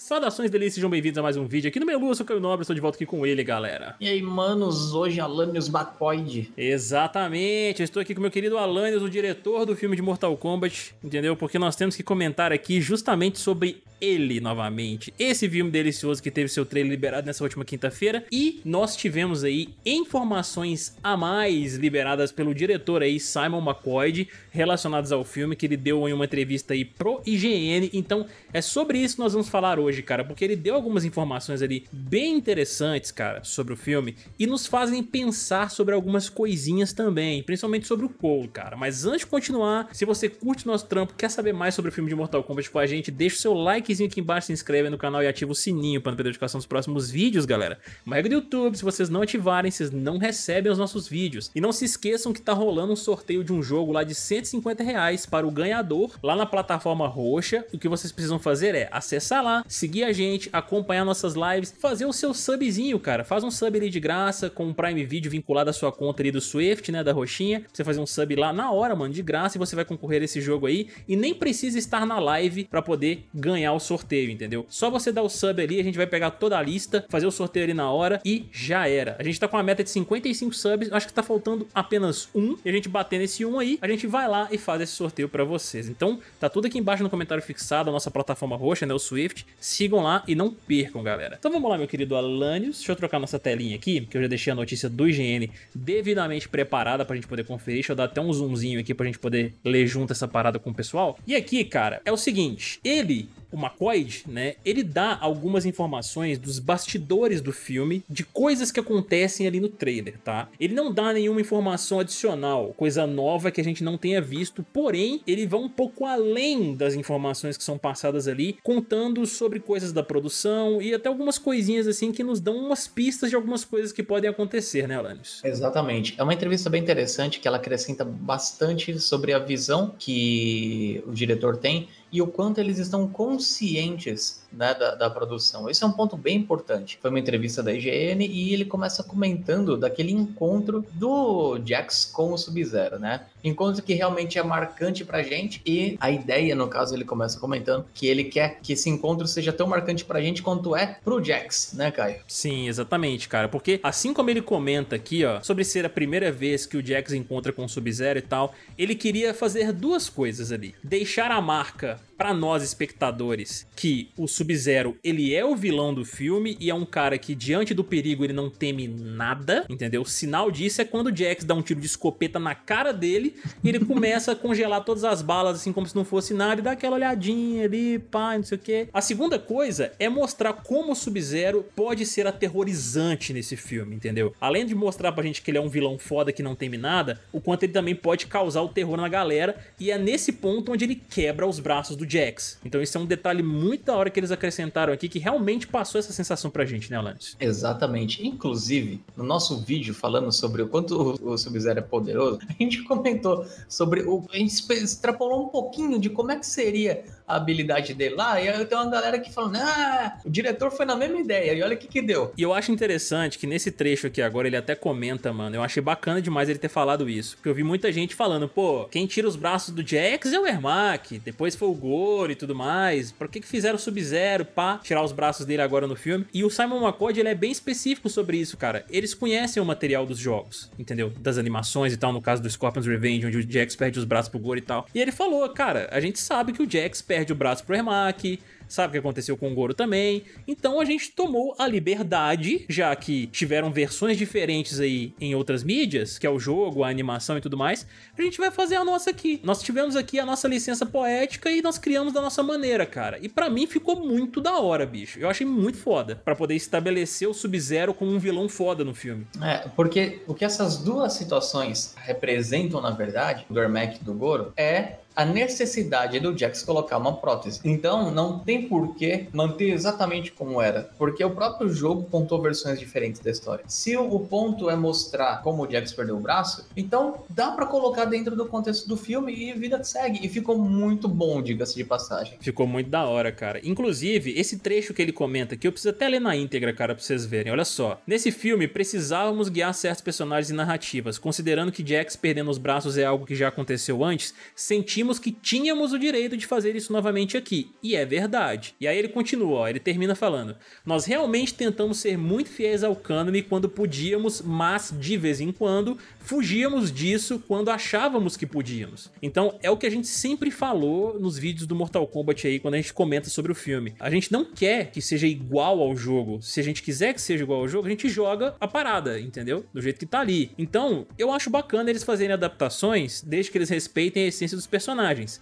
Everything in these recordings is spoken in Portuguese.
Saudações delícias, sejam bem-vindos a mais um vídeo aqui no Melu, eu sou o Caio Nobre, estou de volta aqui com ele, galera. E aí, manos, hoje Alanios Bacoid. Exatamente, eu estou aqui com meu querido Alanios, o diretor do filme de Mortal Kombat, entendeu? Porque nós temos que comentar aqui justamente sobre ele novamente. Esse filme delicioso que teve seu trailer liberado nessa última quinta-feira e nós tivemos aí informações a mais liberadas pelo diretor aí, Simon McCoy, relacionadas ao filme, que ele deu em uma entrevista aí pro IGN. Então, é sobre isso que nós vamos falar hoje, cara, porque ele deu algumas informações ali bem interessantes, cara, sobre o filme e nos fazem pensar sobre algumas coisinhas também, principalmente sobre o Cole, cara. Mas antes de continuar, se você curte nosso trampo, quer saber mais sobre o filme de Mortal Kombat com a gente, deixa o seu likezinho aqui embaixo, se inscreve no canal e ativa o sininho para não perder a notificação dos próximos vídeos, galera. Uma regra do YouTube, se vocês não ativarem, vocês não recebem os nossos vídeos. E não se esqueçam que tá rolando um sorteio de um jogo lá de 150 reais para o ganhador, lá na plataforma roxa. O que vocês precisam fazer é acessar lá, seguir a gente, acompanhar nossas lives, fazer o seu subzinho, cara. Faz um sub ali de graça, com um Prime Video vinculado à sua conta ali do Swift, né, da roxinha. Você fazer um sub lá na hora, mano, de graça, e você vai concorrer a esse jogo aí. E nem precisa estar na live para poder ganhar o sorteio, entendeu? Só você dar o sub ali, a gente vai pegar toda a lista, fazer o sorteio ali na hora e já era. A gente tá com uma meta de 55 subs, acho que tá faltando apenas um, e a gente bater nesse um aí, a gente vai lá e faz esse sorteio para vocês. Então, tá tudo aqui embaixo no comentário fixado, a nossa plataforma roxa, né, o Swift. Sigam lá e não percam, galera. Então vamos lá, meu querido Alanios. Deixa eu trocar nossa telinha aqui, que eu já deixei a notícia do IGN devidamente preparada pra gente poder conferir. Deixa eu dar até um zoomzinho aqui pra gente poder ler junto essa parada com o pessoal. E aqui, cara, é o seguinte, ele o McCoy, né, ele dá algumas informações dos bastidores do filme, de coisas que acontecem ali no trailer, tá? Ele não dá nenhuma informação adicional, coisa nova que a gente não tenha visto, porém, ele vai um pouco além das informações que são passadas ali, contando sobre coisas da produção e até algumas coisinhas assim que nos dão umas pistas de algumas coisas que podem acontecer, né, Alanis? Exatamente. É uma entrevista bem interessante que ela acrescenta bastante sobre a visão que o diretor tem e o quanto eles estão conscientes né, da, da, produção. Esse é um ponto bem importante. Foi uma entrevista da IGN e ele começa comentando daquele encontro do Jax com o Sub-Zero, né? Encontro que realmente é marcante pra gente e a ideia, no caso, ele começa comentando que ele quer que esse encontro seja tão marcante pra gente quanto é pro Jax, né, Caio? Sim, exatamente, cara. Porque assim como ele comenta aqui, ó, sobre ser a primeira vez que o Jax encontra com o Sub-Zero e tal, ele queria fazer duas coisas ali. Deixar a marca para nós espectadores que o Sub-Zero ele é o vilão do filme e é um cara que diante do perigo ele não teme nada, entendeu? O sinal disso é quando o Jax dá um tiro de escopeta na cara dele e ele começa a congelar todas as balas assim como se não fosse nada e dá aquela olhadinha ali, pá, não sei o que. A segunda coisa é mostrar como o Sub-Zero pode ser aterrorizante nesse filme, entendeu? Além de mostrar pra gente que ele é um vilão foda que não teme nada, o quanto ele também pode causar o terror na galera e é nesse ponto onde ele quebra os braços do Jax. Então isso é um detalhe muito da hora que eles acrescentaram aqui, que realmente passou essa sensação pra gente, né, Alanis? Exatamente. Inclusive, no nosso vídeo falando sobre o quanto o Sub-Zero é poderoso, a gente comentou sobre o... a gente extrapolou um pouquinho de como é que seria a habilidade dele lá, e aí tem uma galera que falando, ah, o diretor foi na mesma ideia, e olha o que que deu. E eu acho interessante que nesse trecho aqui agora ele até comenta, mano, eu achei bacana demais ele ter falado isso, porque eu vi muita gente falando, pô, quem tira os braços do Jax é o Ermac, depois foi o Goro e tudo mais, por que que fizeram o Sub-Zero, pá, tirar os braços dele agora no filme? E o Simon McCoy, ele é bem específico sobre isso, cara, eles conhecem o material dos jogos, entendeu? Das animações e tal, no caso do Scorpion's Revenge, onde o Jax perde os braços pro Goro e tal. E ele falou, cara, a gente sabe que o Jax perde perde o braço pro Ermac, sabe o que aconteceu com o Goro também. Então a gente tomou a liberdade, já que tiveram versões diferentes aí em outras mídias, que é o jogo, a animação e tudo mais, a gente vai fazer a nossa aqui. Nós tivemos aqui a nossa licença poética e nós criamos da nossa maneira, cara. E para mim ficou muito da hora, bicho. Eu achei muito foda para poder estabelecer o Sub-Zero como um vilão foda no filme. É, porque o que essas duas situações representam, na verdade, do Ermac e do Goro, é a necessidade do Jax colocar uma prótese. Então, não tem por que manter exatamente como era, porque o próprio jogo contou versões diferentes da história. Se o ponto é mostrar como o Jax perdeu o braço, então dá para colocar dentro do contexto do filme e vida segue. E ficou muito bom, diga-se de passagem. Ficou muito da hora, cara. Inclusive, esse trecho que ele comenta aqui, eu preciso até ler na íntegra, cara, pra vocês verem. Olha só. Nesse filme, precisávamos guiar certos personagens e narrativas. Considerando que Jax perdendo os braços é algo que já aconteceu antes, sentimos que tínhamos o direito de fazer isso novamente aqui. E é verdade. E aí ele continua, ó, ele termina falando: Nós realmente tentamos ser muito fiéis ao cânone quando podíamos, mas de vez em quando fugíamos disso quando achávamos que podíamos. Então é o que a gente sempre falou nos vídeos do Mortal Kombat aí quando a gente comenta sobre o filme. A gente não quer que seja igual ao jogo. Se a gente quiser que seja igual ao jogo, a gente joga a parada, entendeu? Do jeito que tá ali. Então, eu acho bacana eles fazerem adaptações desde que eles respeitem a essência dos personagens.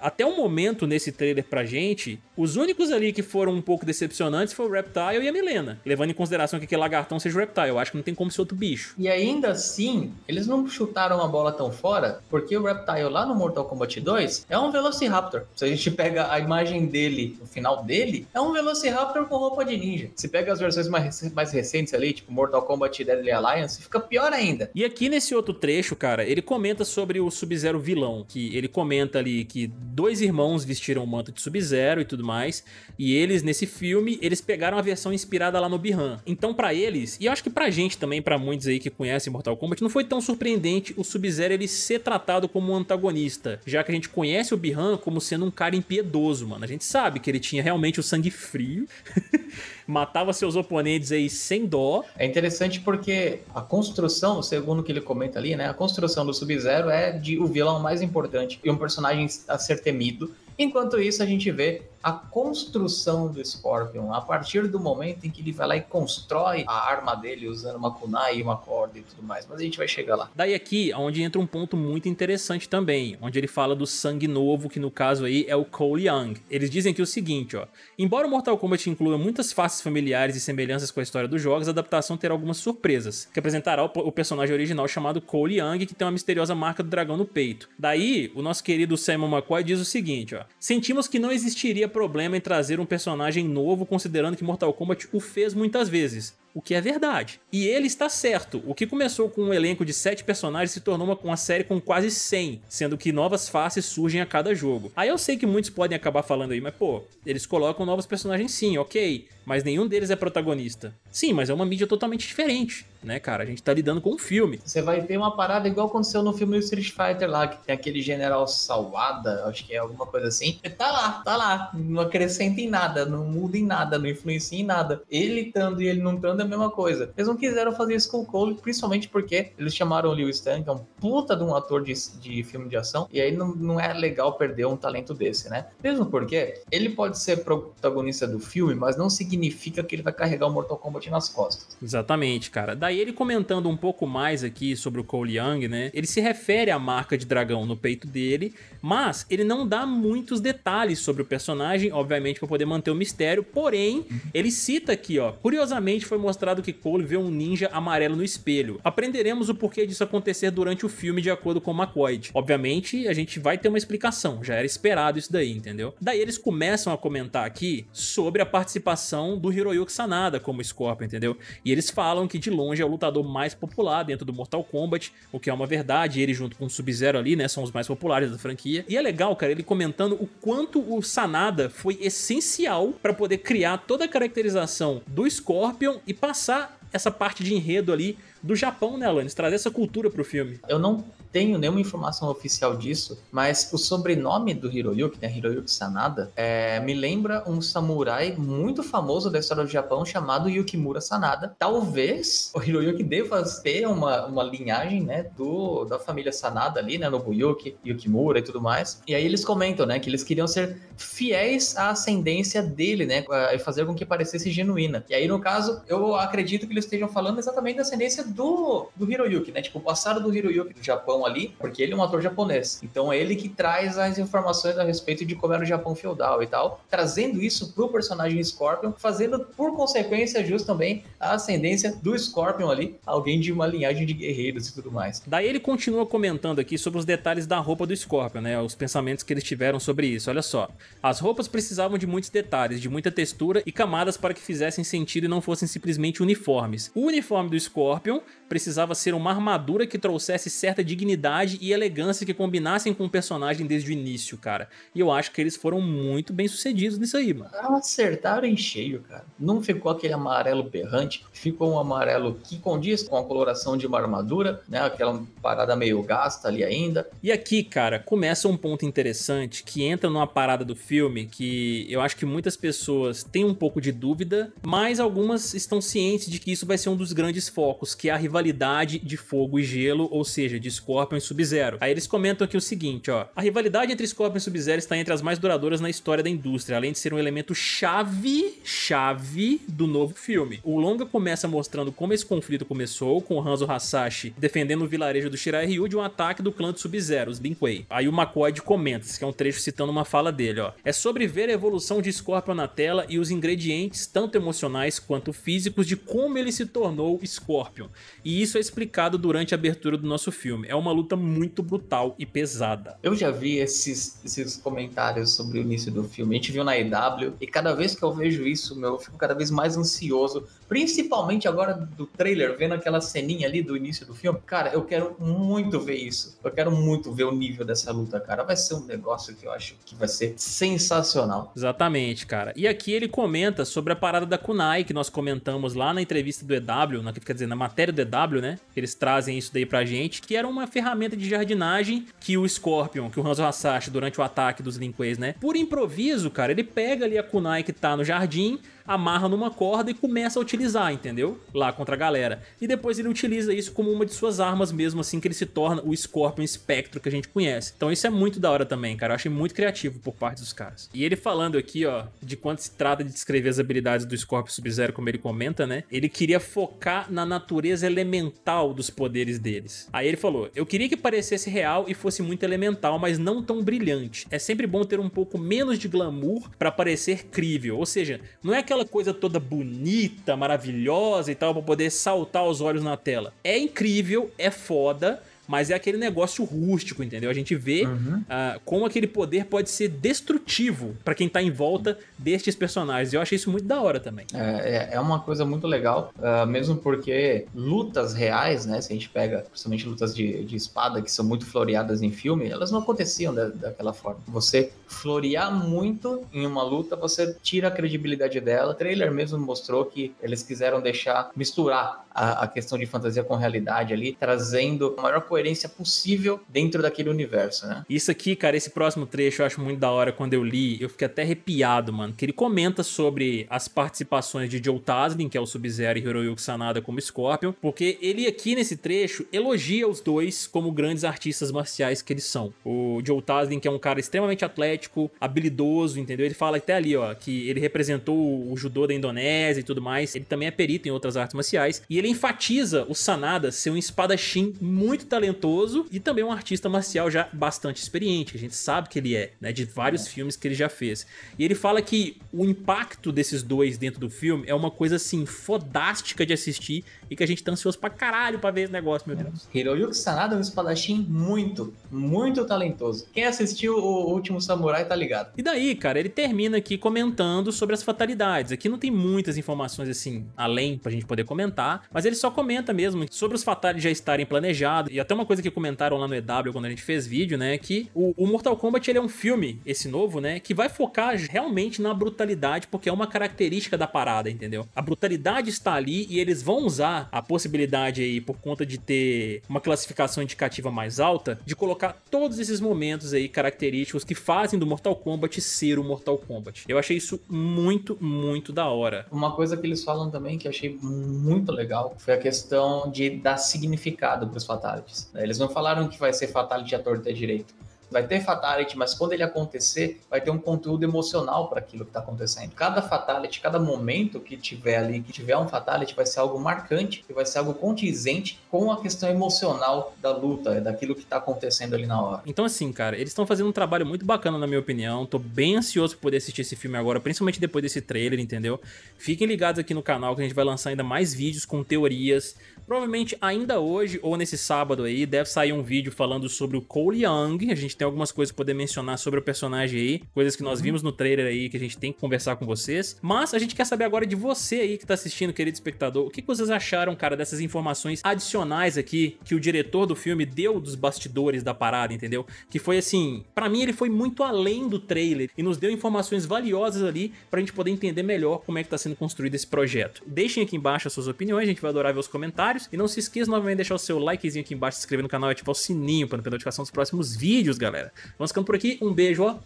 Até o momento nesse trailer pra gente, os únicos ali que foram um pouco decepcionantes foi o Reptile e a Milena. Levando em consideração que aquele lagartão seja o Reptile. Eu acho que não tem como ser outro bicho. E ainda assim, eles não chutaram a bola tão fora, porque o Reptile lá no Mortal Kombat 2 é um Velociraptor. Se a gente pega a imagem dele, o final dele, é um Velociraptor com roupa de ninja. Se pega as versões mais, mais recentes ali, tipo Mortal Kombat Deadly Alliance, fica pior ainda. E aqui nesse outro trecho, cara, ele comenta sobre o Sub-Zero vilão, que ele comenta ali que dois irmãos vestiram o manto de Sub-Zero e tudo mais, e eles nesse filme, eles pegaram a versão inspirada lá no Bihan. Então para eles, e eu acho que pra gente também, para muitos aí que conhecem Mortal Kombat, não foi tão surpreendente o Sub-Zero ele ser tratado como um antagonista, já que a gente conhece o Bihan como sendo um cara impiedoso, mano. A gente sabe que ele tinha realmente o sangue frio, matava seus oponentes aí sem dó. É interessante porque a construção, segundo o que ele comenta ali, né, a construção do Sub-Zero é de o vilão mais importante e um personagem a ser temido. Enquanto isso, a gente vê a construção do Scorpion, a partir do momento em que ele vai lá e constrói a arma dele usando uma kunai e uma corda e tudo mais. Mas a gente vai chegar lá. Daí aqui, onde entra um ponto muito interessante também, onde ele fala do sangue novo, que no caso aí é o Cole Young. Eles dizem aqui o seguinte, ó. Embora o Mortal Kombat inclua muitas faces familiares e semelhanças com a história dos jogos, a adaptação terá algumas surpresas, que apresentará o personagem original chamado Cole Young, que tem uma misteriosa marca do dragão no peito. Daí, o nosso querido Simon McCoy diz o seguinte, ó. Sentimos que não existiria problema em trazer um personagem novo, considerando que Mortal Kombat o fez muitas vezes o que é verdade. E ele está certo. O que começou com um elenco de 7 personagens se tornou uma, uma série com quase 100, sendo que novas faces surgem a cada jogo. Aí eu sei que muitos podem acabar falando aí, mas pô, eles colocam novos personagens sim, ok, mas nenhum deles é protagonista. Sim, mas é uma mídia totalmente diferente, né, cara? A gente tá lidando com um filme. Você vai ter uma parada igual aconteceu no filme do Street Fighter lá, que tem aquele general Salwada, acho que é alguma coisa assim. Tá lá, tá lá, não acrescenta em nada, não muda em nada, não influencia em nada. Ele estando e ele não estando é a mesma coisa. Eles não quiseram fazer isso com o Cole, principalmente porque eles chamaram o Lewis Stan, que é um puta de um ator de, de filme de ação, e aí não, não é legal perder um talento desse, né? Mesmo porque ele pode ser protagonista do filme, mas não significa que ele vai carregar o Mortal Kombat nas costas. Exatamente, cara. Daí ele comentando um pouco mais aqui sobre o Cole Young, né? Ele se refere à marca de dragão no peito dele, mas ele não dá muitos detalhes sobre o personagem, obviamente para poder manter o mistério, porém, ele cita aqui, ó, curiosamente foi mostrado que Cole vê um ninja amarelo no espelho. Aprenderemos o porquê disso acontecer durante o filme de acordo com McCoy. Obviamente, a gente vai ter uma explicação, já era esperado isso daí, entendeu? Daí eles começam a comentar aqui sobre a participação do Hiroyuki Sanada como Scorpion, entendeu? E eles falam que de longe é o lutador mais popular dentro do Mortal Kombat, o que é uma verdade, ele junto com o Sub-Zero ali, né, são os mais populares da franquia. E é legal, cara, ele comentando o quanto o Sanada foi essencial para poder criar toda a caracterização do Scorpion e passar essa parte de enredo ali do Japão, né, Alanis? Trazer essa cultura pro filme. Eu não tenho nenhuma informação oficial disso, mas o sobrenome do Hiroyuki, né, Hiroyuki Sanada, é, me lembra um samurai muito famoso da história do Japão chamado Yukimura Sanada. Talvez o Hiroyuki deva ter uma, uma linhagem, né, do, da família Sanada ali, né, Nobuyuki, Yukimura e tudo mais. E aí eles comentam, né, que eles queriam ser fiéis à ascendência dele, né, e fazer com que parecesse genuína. E aí, no caso, eu acredito que eles estejam falando exatamente da ascendência do, do Hiroyuki, né, tipo, o passado do Hiroyuki do Japão ali, porque ele é um ator japonês. Então é ele que traz as informações a respeito de como era o Japão feudal e tal, trazendo isso pro personagem Scorpion, fazendo por consequência jus também a ascendência do Scorpion ali, alguém de uma linhagem de guerreiros e tudo mais. Daí ele continua comentando aqui sobre os detalhes da roupa do Scorpion, né? Os pensamentos que eles tiveram sobre isso. Olha só. As roupas precisavam de muitos detalhes, de muita textura e camadas para que fizessem sentido e não fossem simplesmente uniformes. O uniforme do Scorpion precisava ser uma armadura que trouxesse certa dignidade e elegância que combinassem com o personagem desde o início, cara. E eu acho que eles foram muito bem sucedidos nisso aí, mano. Acertaram em cheio, cara. Não ficou aquele amarelo berrante, ficou um amarelo que condiz com a coloração de uma armadura, né? Aquela parada meio gasta ali ainda. E aqui, cara, começa um ponto interessante que entra numa parada do filme que eu acho que muitas pessoas têm um pouco de dúvida, mas algumas estão cientes de que isso vai ser um dos grandes focos, que é a rivalidade de fogo e gelo, ou seja, de Scorpion e Sub-Zero. Aí eles comentam aqui o seguinte, ó. A rivalidade entre Scorpion e Sub-Zero está entre as mais duradouras na história da indústria, além de ser um elemento chave, chave do novo filme. O longa começa mostrando como esse conflito começou, com Hanzo Hasashi defendendo o vilarejo do Shirai Ryu de um ataque do clã de Sub-Zero, os Linkway. Aí o McCoy comenta, que é um trecho citando uma fala dele, ó. É sobre ver a evolução de Scorpion na tela e os ingredientes, tanto emocionais quanto físicos, de como ele se tornou Scorpion. E isso é explicado durante a abertura do nosso filme. É uma luta muito brutal e pesada. Eu já vi esses, esses comentários sobre o início do filme. A gente viu na EW e cada vez que eu vejo isso, meu, eu fico cada vez mais ansioso. Principalmente agora do trailer, vendo aquela ceninha ali do início do filme. Cara, eu quero muito ver isso. Eu quero muito ver o nível dessa luta, cara. Vai ser um negócio que eu acho que vai ser sensacional. Exatamente, cara. E aqui ele comenta sobre a parada da Kunai, que nós comentamos lá na entrevista do EW, na, quer dizer, na matéria do EW, né? Eles trazem isso daí pra gente, que era uma ferramenta de jardinagem que o Scorpion, que o Hanzo Hasashi, durante o ataque dos Linquays, né? Por improviso, cara, ele pega ali a Kunai que tá no jardim, amarra numa corda e começa a utilizar, entendeu? Lá contra a galera. E depois ele utiliza isso como uma de suas armas mesmo, assim que ele se torna o Scorpion Espectro que a gente conhece. Então isso é muito da hora também, cara. Eu achei muito criativo por parte dos caras. E ele falando aqui, ó, de quando se trata de descrever as habilidades do Scorpion Sub-Zero, como ele comenta, né? Ele queria focar na natureza elemental dos poderes deles. Aí ele falou: Eu queria que parecesse real e fosse muito elemental, mas não tão brilhante. É sempre bom ter um pouco menos de glamour para parecer crível. Ou seja, não é aquela aquela coisa toda bonita, maravilhosa e tal, pra poder saltar os olhos na tela. É incrível, é foda, mas é aquele negócio rústico, entendeu? A gente vê uhum. uh, como aquele poder pode ser destrutivo para quem tá em volta destes personagens. Eu achei isso muito da hora também. É, é, é uma coisa muito legal, uh, mesmo porque lutas reais, né? Se a gente pega, principalmente lutas de, de espada, que são muito floreadas em filme, elas não aconteciam da, daquela forma. Você florear muito em uma luta, você tira a credibilidade dela. O trailer mesmo mostrou que eles quiseram deixar, misturar a, a questão de fantasia com realidade ali, trazendo a maior coerência possível dentro daquele universo, né? Isso aqui, cara, esse próximo trecho eu acho muito da hora. Quando eu li, eu fiquei até arrepiado, mano. Que ele comenta sobre as participações de Joe Taslim, que é o Sub-Zero, e Hiroyuki Sanada como Scorpion, porque ele aqui nesse trecho elogia os dois como grandes artistas marciais que eles são. O Joe Taslim, que é um cara extremamente atlético, habilidoso, entendeu? Ele fala até ali, ó, que ele representou o judô da Indonésia e tudo mais. Ele também é perito em outras artes marciais. E ele enfatiza o Sanada ser um espadachim muito talentoso talentoso e também um artista marcial já bastante experiente. A gente sabe que ele é, né? De vários é. filmes que ele já fez. E ele fala que o impacto desses dois dentro do filme é uma coisa assim fodástica de assistir e que a gente tá ansioso pra caralho pra ver esse negócio, meu Deus. Hiroyuki Sanada é um espadachim muito, muito talentoso. Quem assistiu o Último Samurai tá ligado. E daí, cara, ele termina aqui comentando sobre as fatalidades. Aqui não tem muitas informações assim, além pra gente poder comentar, mas ele só comenta mesmo sobre os fatalidades já estarem planejados e até uma coisa que comentaram lá no EW quando a gente fez vídeo, né, que o, o Mortal Kombat ele é um filme, esse novo, né, que vai focar realmente na brutalidade, porque é uma característica da parada, entendeu? A brutalidade está ali e eles vão usar a possibilidade aí, por conta de ter uma classificação indicativa mais alta, de colocar todos esses momentos aí característicos que fazem do Mortal Kombat ser o Mortal Kombat. Eu achei isso muito, muito da hora. Uma coisa que eles falam também que eu achei muito legal foi a questão de dar significado para os fatalities. Eles não falaram que vai ser fatality a torta direito vai ter fatality, mas quando ele acontecer, vai ter um conteúdo emocional para aquilo que está acontecendo. Cada fatality, cada momento que tiver ali, que tiver um fatality, vai ser algo marcante e vai ser algo condizente com a questão emocional da luta, daquilo que está acontecendo ali na hora. Então, assim, cara, eles estão fazendo um trabalho muito bacana, na minha opinião. Tô bem ansioso por poder assistir esse filme agora, principalmente depois desse trailer, entendeu? Fiquem ligados aqui no canal que a gente vai lançar ainda mais vídeos com teorias. Provavelmente ainda hoje ou nesse sábado aí deve sair um vídeo falando sobre o Cole Young. A gente tem algumas coisas pra poder mencionar sobre o personagem aí, coisas que nós uhum. vimos no trailer aí que a gente tem que conversar com vocês. Mas a gente quer saber agora de você aí que tá assistindo, querido espectador, o que vocês acharam, cara, dessas informações adicionais aqui que o diretor do filme deu dos bastidores da parada, entendeu? Que foi assim, para mim ele foi muito além do trailer e nos deu informações valiosas ali pra gente poder entender melhor como é que tá sendo construído esse projeto. Deixem aqui embaixo as suas opiniões, a gente vai adorar ver os comentários. E não se esqueça novamente de deixar o seu likezinho aqui embaixo, se inscrever no canal e ativar o sininho para não perder notificação dos próximos vídeos, galera. Vamos ficando por aqui, um beijo, ó.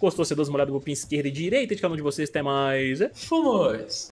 Gostou, você dá uma olhada no esquerda e direita de cada um de vocês, até mais. Fomos!